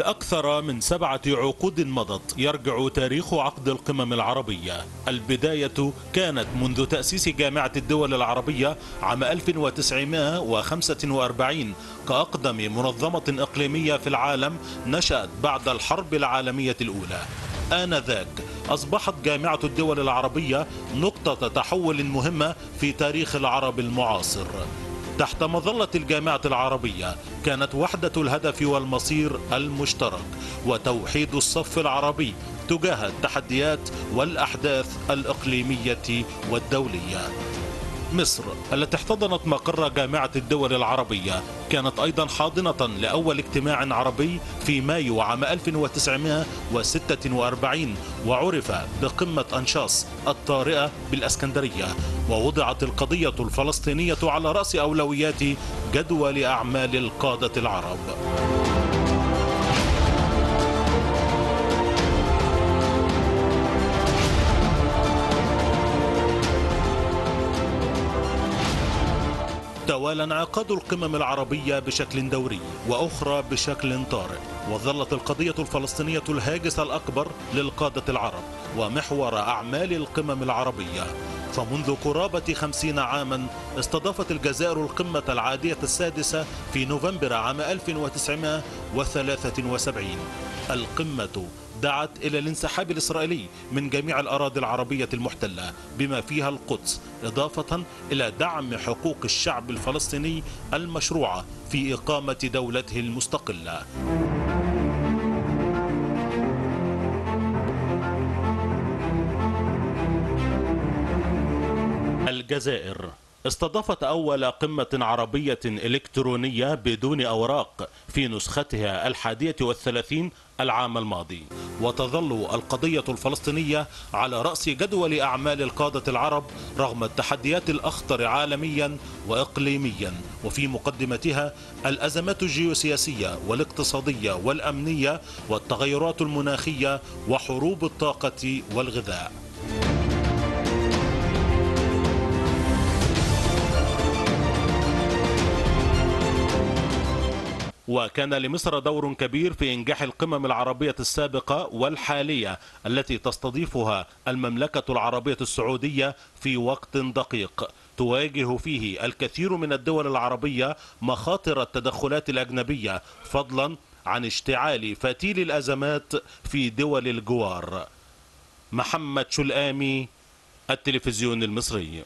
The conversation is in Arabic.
لأكثر من سبعة عقود مضت يرجع تاريخ عقد القمم العربية. البداية كانت منذ تأسيس جامعة الدول العربية عام 1945 كأقدم منظمة إقليمية في العالم نشأت بعد الحرب العالمية الأولى. آنذاك أصبحت جامعة الدول العربية نقطة تحول مهمة في تاريخ العرب المعاصر. تحت مظلة الجامعة العربية كانت وحدة الهدف والمصير المشترك وتوحيد الصف العربي تجاه التحديات والأحداث الإقليمية والدولية. مصر التي احتضنت مقر جامعة الدول العربية. كانت أيضا حاضنة لأول اجتماع عربي في مايو عام 1946 وعرف بقمة أنشاص الطارئة بالأسكندرية. ووضعت القضية الفلسطينية على رأس أولويات جدول أعمال القادة العرب. توالى انعقاد القمم العربية بشكل دوري وأخرى بشكل طارئ وظلت القضية الفلسطينية الهاجس الأكبر للقادة العرب ومحور أعمال القمم العربية. فمنذ قرابة خمسين عاما استضافت الجزائر القمة العادية السادسة في نوفمبر عام 1973 القمة دعت إلى الانسحاب الإسرائيلي من جميع الأراضي العربية المحتلة بما فيها القدس إضافة إلى دعم حقوق الشعب الفلسطيني المشروعة في إقامة دولته المستقلة. الجزائر. استضافت أول قمة عربية إلكترونية بدون أوراق في نسختها الحادية والثلاثين العام الماضي. وتظل القضية الفلسطينية على رأس جدول أعمال القادة العرب رغم التحديات الأخطر عالميا وإقليميا. وفي مقدمتها الأزمات الجيوسياسية والاقتصادية والأمنية والتغيرات المناخية وحروب الطاقة والغذاء. وكان لمصر دور كبير في إنجاح القمم العربية السابقة والحالية التي تستضيفها المملكة العربية السعودية في وقت دقيق. تواجه فيه الكثير من الدول العربية مخاطر التدخلات الأجنبية فضلا عن اشتعال فتيل الأزمات في دول الجوار. محمد شلآمي التلفزيون المصري.